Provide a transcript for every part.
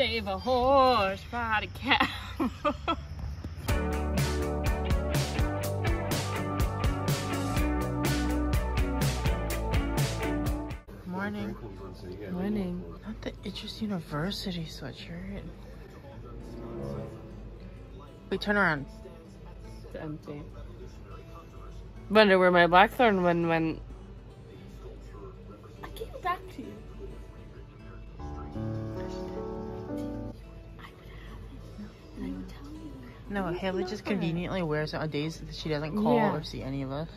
Save a horse, ride a cow. Morning. Morning. Not the Itches University sweatshirt. Wait, turn around. It's empty. Wonder where my blackthorn one went. I gave it back to you. No, Haley just conveniently wears it on days that she doesn't call Yeah. or see any of us.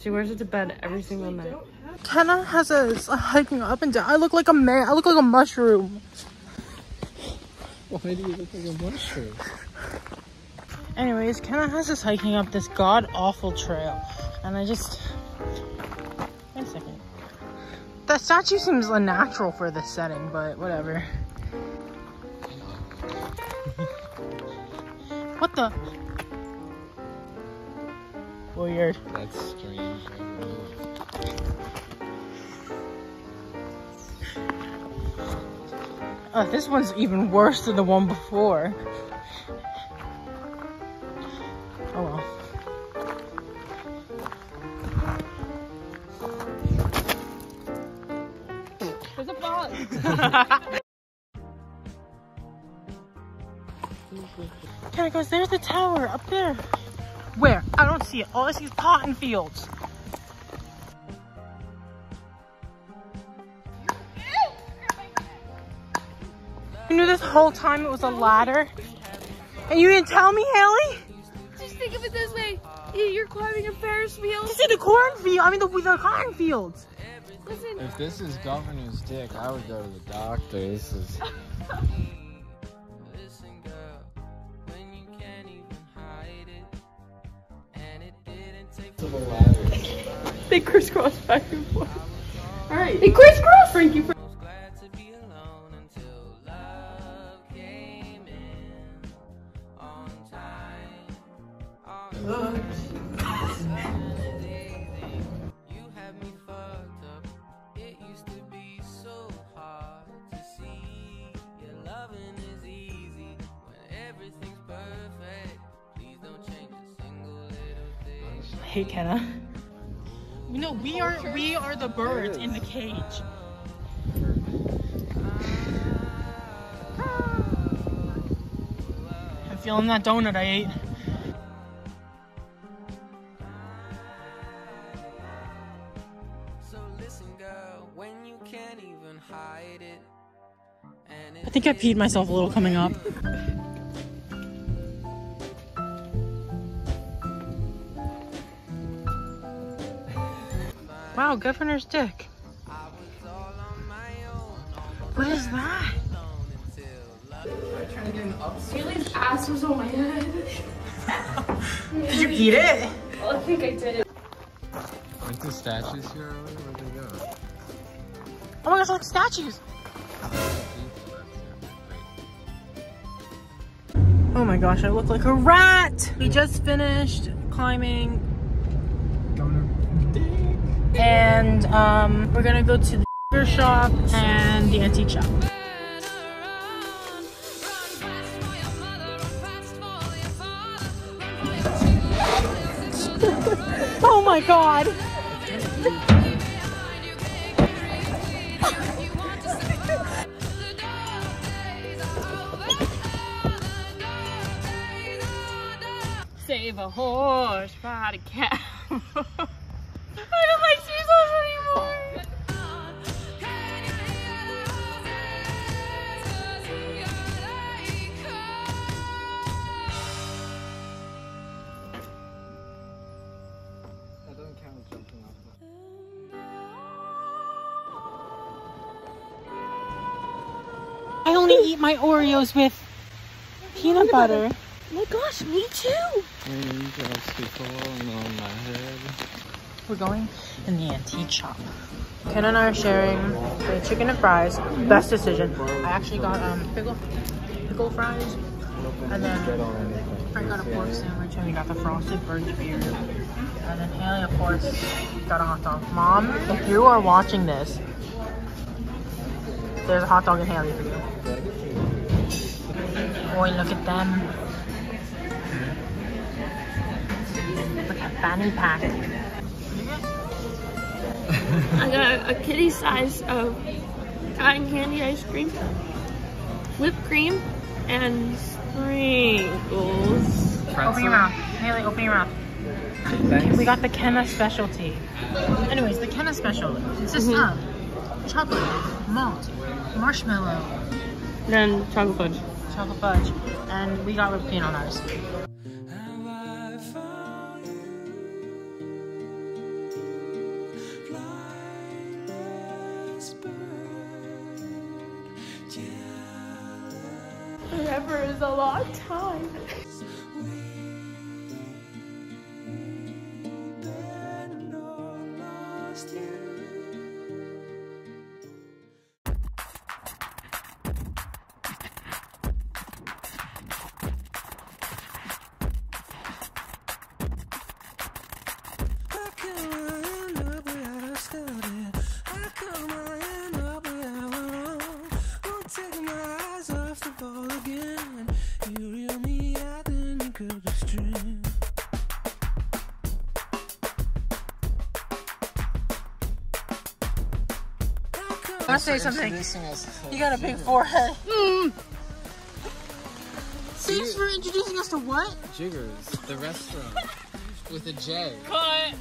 She wears it to bed every single night. Kenna has a, a hiking up and down. I look like a man. I look like a mushroom. Why do you look like a mushroom? Anyways, Kenna has us hiking up this god awful trail, and I just wait a second. The statue seems unnatural for this setting, but whatever. What the? Weird. That's strange. I. Oh, this one's even worse than the one before. Oh well. There's a bug. Kenna goes, there's the tower up there. Where? I don't see it. All I see is cotton fields. You knew this whole time it was a ladder? And you didn't tell me, Haley? Just think of it this way. You're climbing a Ferris wheel. You see the cornfield, I mean the, the cotton fields. Listen, If this is governor's dick, I would go to the doctor. This is. they crisscross back and forth. Alright. They crisscross, Frankie. was Hey, Kenna. No, we are we are the birds in the cage. I'm feeling that donut I ate. So listen, girl, when you can't even hide it. And I think I peed myself a little coming up. Wow, governor's dick. What is that? Haley's ass was on my head. Did you eat it? I think I did. Aren't the statues here already? Where'd they go? Oh my gosh, like statues. Oh my gosh, I look like a rat. We just finished climbing and um, we're gonna go to the shop and the antique shop. oh my god. Save a horse, ride a cow. That doesn't count as jumping off. I only eat my Oreos with peanut butter. Oh my gosh, me too. And on my head. We're going in the antique shop. Ken and I are sharing the chicken and fries. Best decision. I actually got um pickle pickle fries, and then Frank got a pork sandwich, and we got the frosted burnt beer. And then Haley, of course, got a hot dog. Mom, if you are watching this, there's a hot dog in Haley for you. Boy, look at them. Look at fanny pack. I got a kitty size of cotton candy ice cream, whipped cream, and sprinkles. Open your mouth. Haley, open your mouth. We got the Kenna specialty. Anyways, the Kenna special consists Mhm. of chocolate, malt, marshmallow, Then chocolate fudge. chocolate fudge, and we got whipped cream on ours. Forever is a long time. My eyes off the ball again. You reel me out, then you cut the string. I want to say something. You got a big forehead. Hmm. Thanks for introducing us to what? Jiggers, the restaurant with a J. Cut.